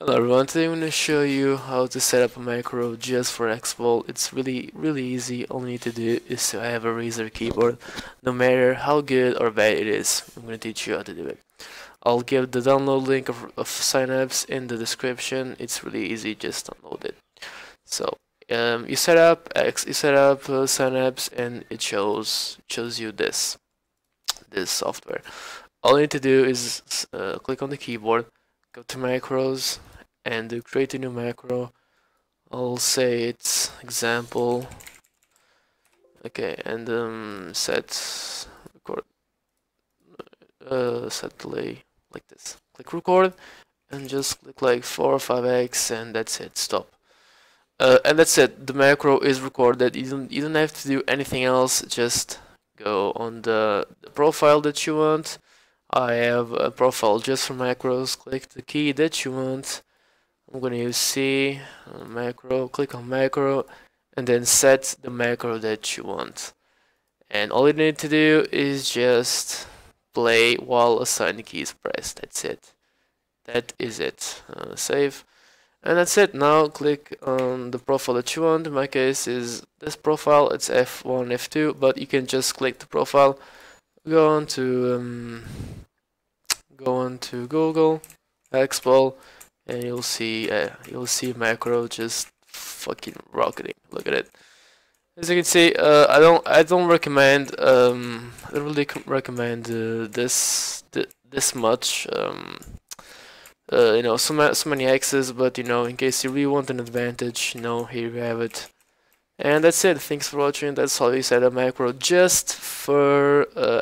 Hello everyone, today I'm going to show you how to set up a macro just for Haxball. It's really really easy, all you need to do is to have a Razer keyboard, no matter how good or bad it is. I'm going to teach you how to do it. I'll give the download link of, of Synapse in the description, it's really easy, just download it. So, um, you set up X, you set up uh, Synapse and it shows, shows you this, this software. All you need to do is uh, click on the keyboard, go to macros and create a new macro. I'll say it's example. Okay and um, set record uh, set delay like this. Click record and just click like 4 or 5x and that's it stop. Uh, and that's it. The macro is recorded. You don't, you don't have to do anything else. Just go on the, the profile that you want I have a profile just for macros. Click the key that you want. I'm going to use C, uh, macro, click on macro, and then set the macro that you want. And all you need to do is just play while assigned key is pressed. That's it. That is it. Uh, save. And that's it. Now click on the profile that you want. In my case is this profile. It's F1, F2, but you can just click the profile. Go on to um, go on to Google, Haxball, and you'll see uh, you'll see macro just fucking rocketing. Look at it. As you can see, uh, I don't I don't recommend um, I don't really recommend uh, this th this much. Um, uh, you know, so, ma so many X's, but you know, in case you really want an advantage, you know, here you have it. And that's it. Thanks for watching. That's all you said a macro just for uh.